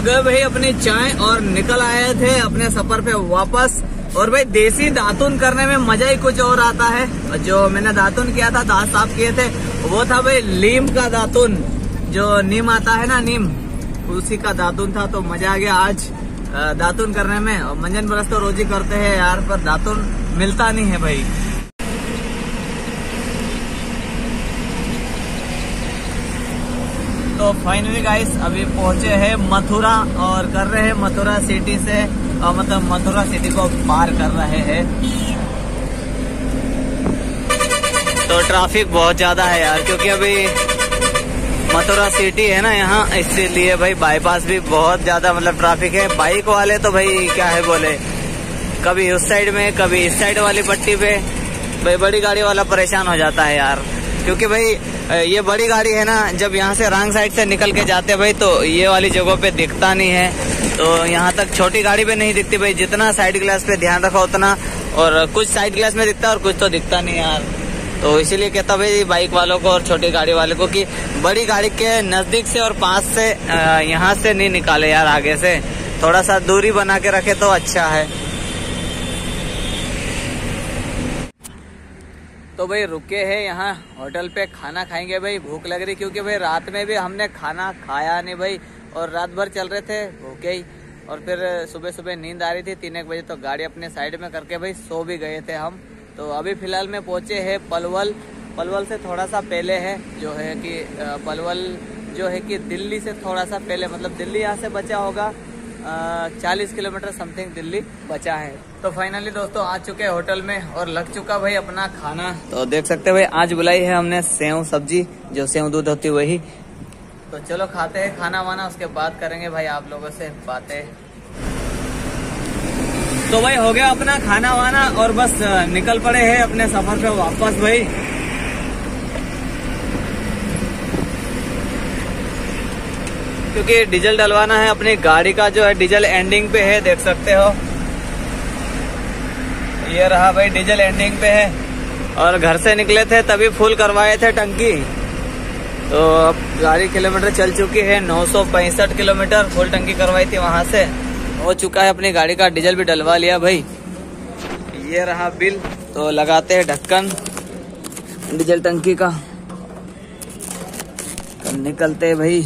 गए भाई अपनी चाय और निकल आए थे अपने सफ़र पे वापस। और भाई देसी दातुन करने में मज़ा ही कुछ और आता है। जो मैंने दातुन किया था दांत साफ़ किए थे वो था भाई लीम का दातुन। जो नीम आता है ना नीम। उसी का दातुन था तो मज़ा आ गया आज दातुन करने में। और मंजन ब्रश तो रोज ही करते हैं यार, पर दातुन मिलता नहीं है भाई। तो फाइनली गाइस अभी पहुँचे हैं मथुरा और कर रहे हैं मथुरा सिटी से। और मतलब मथुरा सिटी को पार कर रहे हैं। तो ट्रैफ़िक बहुत ज़्यादा है यार, क्योंकि अभी मथुरा सिटी है ना यहाँ, इसीलिए भाई बाईपास भी बहुत ज़्यादा मतलब ट्रैफ़िक है। बाइक वाले तो भाई क्या है बोले? कभी उस साइड में, कभी इस साइड वाली पट्टी पे। भाई बड़ी गाड़ी वाला परेशान हो जाता है यार। क्योंकि भाई ये बड़ी गाड़ी है ना, जब यहाँ से रंग साइड से निकल के जाते भाई तो ये वाली जगहों पे दिखता नहीं है। तो यहाँ तक छोटी गाड़ी पे नहीं दिखती भाई। जितना साइड ग्लास पे ध्यान रखो उतना, और कुछ साइड ग्लास में दिखता है और कुछ तो दिखता नहीं यार। तो इसीलिए कहता भाई बाइक वालों को और छोटी गाड़ी वाले को कि बड़ी गाड़ी के नज़दीक से और पास से यहाँ से नहीं निकाले यार, आगे से। थोड़ा सा दूरी बना के रखे तो अच्छा है। तो भाई, रुके हैं यहाँ, होटल पे खाना खाएँगे भाई, भूख लग रही क्योंकि भाई, रात में भी हमने खाना खाया नहीं भाई, और रात भर चल रहे थे, भूखे ही और फिर सुबह सुबह नींद आ रही थी, तीन एक बजे तो गाड़ी अपने साइड में करके भाई, सो भी गए थे हम। तो अभी फ़िलहाल में पहुँचे हैं पलवल। पलवल से थोड़ा सा पहले है, जो है कि पलवल जो है कि दिल्ली से थोड़ा सा पहले मतलब दिल्ली यहाँ से बचा होगा। चालीस किलोमीटर समथिंग दिल्ली बचा है। तो फाइनली दोस्तों आ चुके हैं होटल में और लग चुका भाई अपना खाना। तो देख सकते भाई, आज बुलाई है हमने सेव सब्ज़ी, जो सेव दूध होती वही। तो चलो खाते हैं खाना वाना उसके बाद करेंगे भाई आप लोगों से बातें। तो भाई, हो गया अपना खाना वाना और बस निकल पड़े हैं अपने सफ़र पे वापस भाई। क्योंकि डीजल डलवाना है, अपनी गाड़ी का जो है डीजल एंडिंग पे है, देख सकते हो। ये रहा भाई, डीजल एंडिंग पे है। और घर से निकले थे, तभी फुल करवाए थे टंकी। तो अब गाड़ी किलोमीटर चल चुकी है, नौ किलोमीटर फुल टंकी करवाई थी वहाँ से। हो चुका है अपनी गाड़ी का डीजल भी डलवा लिया भाई। ये रहा बिल। तो लगाते हैं ढक्कन डीजल टंकी का। तो निकलते हैं भाई।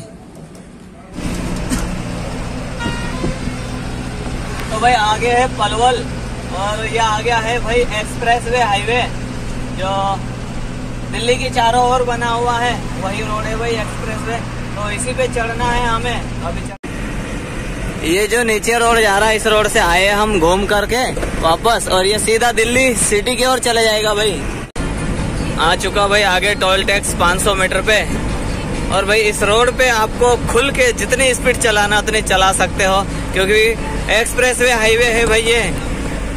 तो भाई आगे है पलवल और ये आ गया है भाई एक्सप्रेस वे हाईवे जो दिल्ली की चारों ओर बना हुआ है। वही रोड है भाई एक्सप्रेस वे। तो इसी पे चढ़ना है हमें। अभी. ये जो नीचे रोड जा रहा है, इस रोड से आए हम घूम करके वापस, और ये सीधा दिल्ली सिटी की ओर चले जाएगा भाई। आ चुका भाई आगे टोल टैक्स 500 मीटर पे। और भाई इस रोड पे आपको खुल के जितनी स्पीड चलाना, उतनी चला सकते हो, क्योंकि एक्सप्रेस वे हाईवे है भाई ये।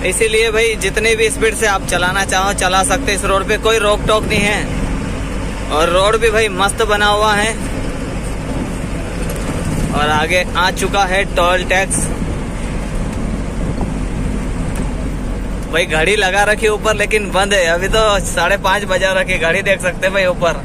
इसीलिए भाई जितनी भी स्पीड से आप चलाना चाहो, चला सकते इस रोड पे कोई रोक टोक नहीं है। और रोड भी भाई मस्त बना हुआ है। और आगे आ चुका है टोल टैक्स। भाई, घड़ी लगा रखी ऊपर, लेकिन बंद है। अभी तो साढ़े पाँच बजा रखी। घड़ी देख सकते भाई ऊपर।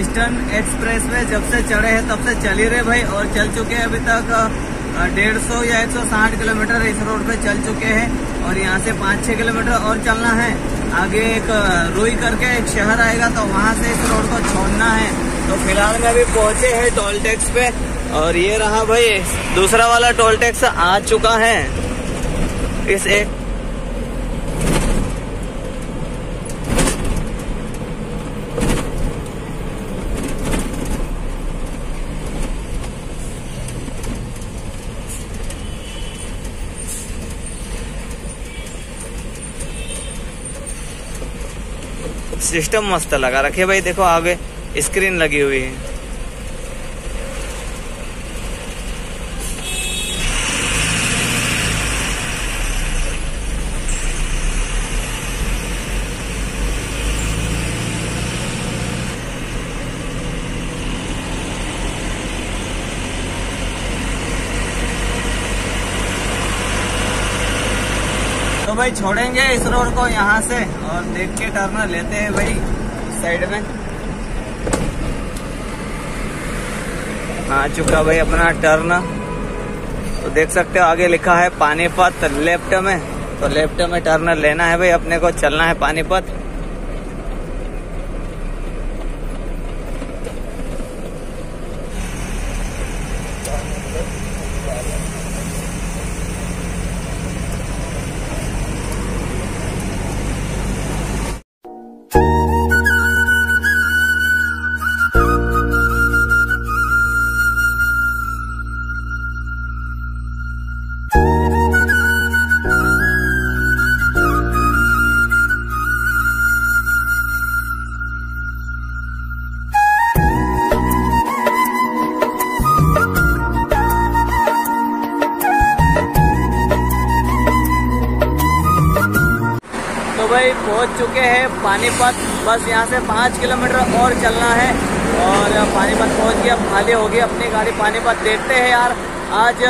ईस्टर्न एक्सप्रेस वे जब से चढ़े हैं, तब से चल ही रहे भाई, और चल चुके हैं अभी तक डेढ़ सौ या एक सौ साठ किलोमीटर इस रोड पे चल चुके हैं, और यहाँ से पाँच छः किलोमीटर और चलना है। आगे एक रुई करके एक शहर आएगा तो वहाँ से इस रोड को छोड़ना है। तो फ़िलहाल में अभी पहुँचे हैं टोल टैक्स पे, और ये रहा भाई, दूसरा वाला टोल टैक्स आ चुका है। इस एक सिस्टम मस्त लगा रखे भाई देखो आगे स्क्रीन लगी हुई है। तो भाई छोड़ेंगे इस रोड को यहाँ से। देख के टर्न लेते हैं भाई, साइड में। आ चुका भाई अपना टर्न। तो देख सकते हो, आगे लिखा है पानीपत लेफ़्ट में। तो लेफ़्ट में टर्न लेना है भाई, अपने को चलना है पानीपत। भाई पहुँच चुके हैं। पानीपत, बस यहाँ से पाँच किलोमीटर और चलना है। और पानीपत पहुँच गया, खाली होगी अपनी गाड़ी। पानीपत देखते हैं यार, आज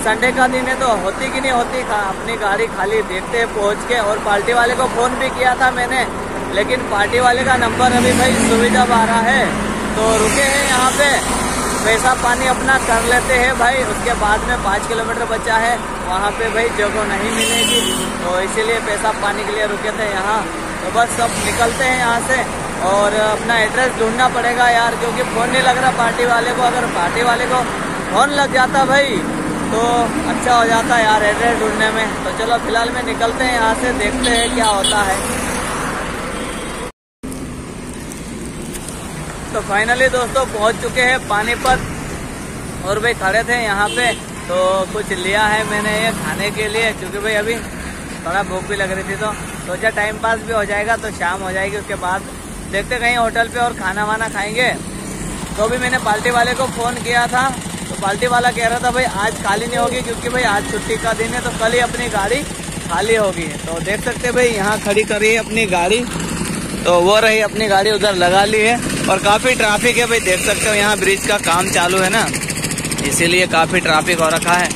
संडे का दिन है तो होती कि नहीं होती? अपनी गाड़ी खाली देखते हैं, पहुँच के। और पार्टी वाले को फ़ोन भी किया था मैंने, लेकिन पार्टी वाले का नंबर अभी भाई सुविधा बारह है। तो रुके हैं यहाँ पे। पैसा पानी अपना कर लेते हैं भाई। उसके बाद में पाँच किलोमीटर बचा है। वहाँ पे भाई जगह नहीं मिलेगी। तो इसीलिए पैसा पानी के लिए रुके थे यहाँ। तो बस सब निकलते हैं यहाँ से और अपना एड्रेस ढूंढना पड़ेगा यार, क्योंकि फ़ोन नहीं लग रहा पार्टी वाले को। अगर पार्टी वाले को फ़ोन लग जाता भाई तो अच्छा हो जाता यार एड्रेस ढूँढने में। तो चलो फ़िलहाल में निकलते हैं यहाँ से, देखते हैं क्या होता है। तो फाइनली दोस्तों पहुँच चुके हैं पानीपत और भाई खड़े थे यहाँ पे तो कुछ लिया है मैंने ये खाने के लिए, क्योंकि भाई अभी थोड़ा भूख भी लग रही थी तो सोचा टाइम पास भी हो जाएगा तो शाम हो जाएगी उसके बाद देखते कहीं होटल पे और खाना वाना खाएँगे। तो भी मैंने पार्टी वाले को फ़ोन किया था तो पार्टी वाला कह रहा था, भाई आज खाली नहीं होगी क्योंकि भाई आज छुट्टी का दिन है तो कल ही अपनी गाड़ी खाली होगी। तो देख सकते भाई, यहाँ खड़ी करी है अपनी गाड़ी। तो वो रही, अपनी गाड़ी उधर लगा ली है और काफ़ी ट्रैफ़िक है भाई, देख सकते हो यहाँ ब्रिज का काम चालू है ना। इसीलिए काफ़ी ट्रैफ़िक हो रखा है।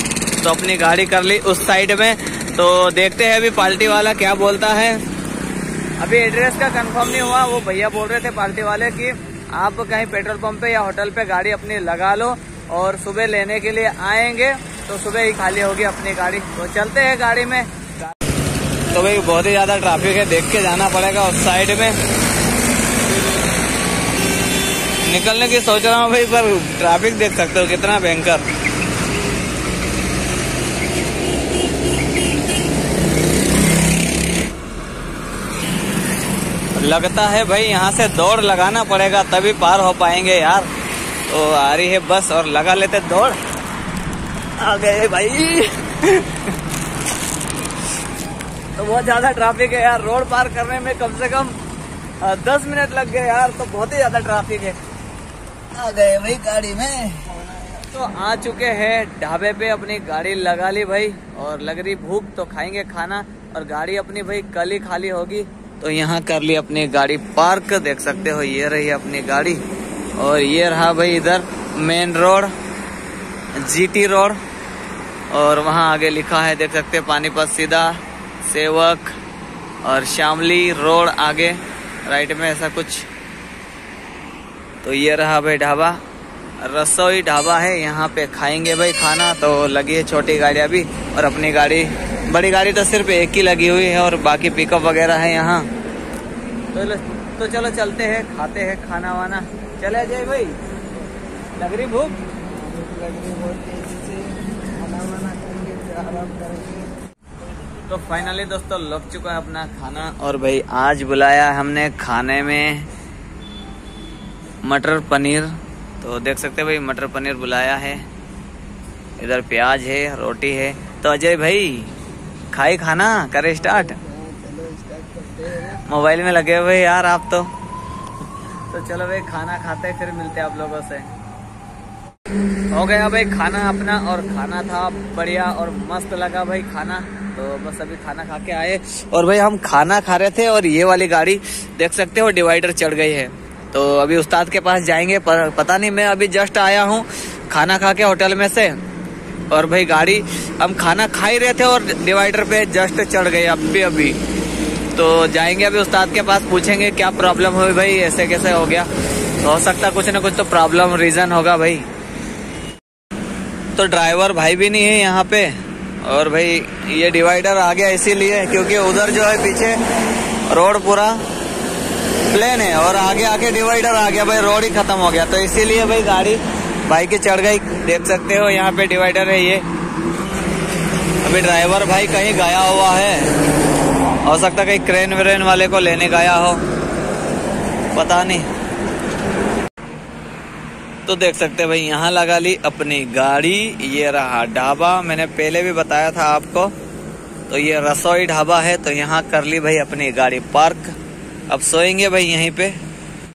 तो अपनी गाड़ी कर ली उस साइड में। तो देखते हैं अभी पार्टी वाला क्या बोलता है। अभी एड्रेस का कंफर्म नहीं हुआ, वो भैया बोल रहे थे पार्टी वाले कि आप कहीं पेट्रोल पंप पे या होटल पे गाड़ी अपनी लगा लो और सुबह लेने के लिए आएँगे तो सुबह ही खाली होगी अपनी गाड़ी। तो चलते हैं गाड़ी में। तो भाई बहुत ही ज़्यादा ट्रैफ़िक है, देख के जाना पड़ेगा उस साइड में। निकलने की सोच रहा हूँ भाई, पर ट्रैफ़िक देख सकते हो, कितना भयंकर। लगता है भाई यहाँ से दौड़ लगाना पड़ेगा, तभी पार हो पाएँगे यार। तो आ रही है बस और लगा लेते दौड़। आ गए भाई। तो बहुत ज़्यादा ट्रैफ़िक है यार रोड पार करने में कम से कम दस मिनट लग गए यार तो बहुत ही ज़्यादा ट्रैफ़िक है। आ गए भाई गाड़ी में। तो आ चुके हैं ढाबे पे अपनी गाड़ी लगा ली भाई और लग रही भूख तो खाएँगे खाना और गाड़ी अपनी भाई कल ही खाली होगी। तो यहाँ कर ली अपनी गाड़ी पार्क देख सकते हो ये रही अपनी गाड़ी और ये रहा भाई इधर मेन रोड जीटी रोड और वहाँ आगे लिखा है देख सकते हैं पानीपत सीधा। सेवक और शामली रोड आगे राइट में ऐसा कुछ। तो ये रहा भाई ढाबा रसोई ढाबा है यहाँ पे खाएँगे भाई खाना तो लगी है छोटी गाड़ी भी और अपनी गाड़ी बड़ी गाड़ी तो सिर्फ़ एक ही लगी हुई है और बाकी पिकअप वगैरह है यहाँ। तो, तो चलो चलते हैं खाते हैं खाना वाना। चले जाए भाई। लग रही भूख? तो फाइनली दोस्तों, लग चुका है अपना खाना। और भाई, आज बुलाया हमने खाने में मटर पनीर। तो देख सकते हैं भाई, मटर पनीर बुलाया है। इधर प्याज है, रोटी है। तो अजय भाई, खाई खाना? करे स्टार्ट मोबाइल में लगे हुए यार आप तो। तो चलो भाई, खाना खाते फिर मिलते आप लोगों से। हो गया भाई, खाना अपना और खाना था। बढ़िया और मस्त लगा भाई खाना। तो बस अभी खाना खा के आए। और भाई, हम खाना खा रहे थे और ये वाली गाड़ी देख सकते हो, डिवाइडर चढ़ गई है। तो अभी उस्ताद के पास जाएँगे, पर पता नहीं, मैं अभी जस्ट आया हूँ खाना खा के होटल में से। और भाई, गाड़ी, हम खाना खा ही रहे थे और डिवाइडर पे जस्ट चढ़ गई अभी अभी। तो जाएँगे अभी उस्ताद के पास, पूछेंगे क्या प्रॉब्लम हुई भाई, ऐसे कैसे हो गया। तो हो सकता कुछ ना कुछ तो प्रॉब्लम रीजन होगा भाई। तो ड्राइवर भाई भी नहीं है यहाँ पे। और भाई, ये डिवाइडर आ गया इसीलिए क्योंकि उधर जो है पीछे रोड पूरा प्लेन है और आगे आके डिवाइडर आ गया, भाई रोड ही खत्म हो गया। तो इसीलिए भाई, गाड़ी बाइक की चढ़ गई। देख सकते हो, यहाँ पे डिवाइडर है ये। अभी ड्राइवर भाई कहीं गया हुआ है। हो सकता कहीं क्रेन व्रेन वाले को लेने गया हो। पता नहीं। तो देख सकते हैं भाई, यहाँ लगा ली अपनी गाड़ी। ये रहा ढाबा, मैंने पहले भी बताया था आपको। तो ये रसोई ढाबा है तो यहाँ कर ली भाई अपनी गाड़ी पार्क। अब सोएँगे भाई यहीं पे।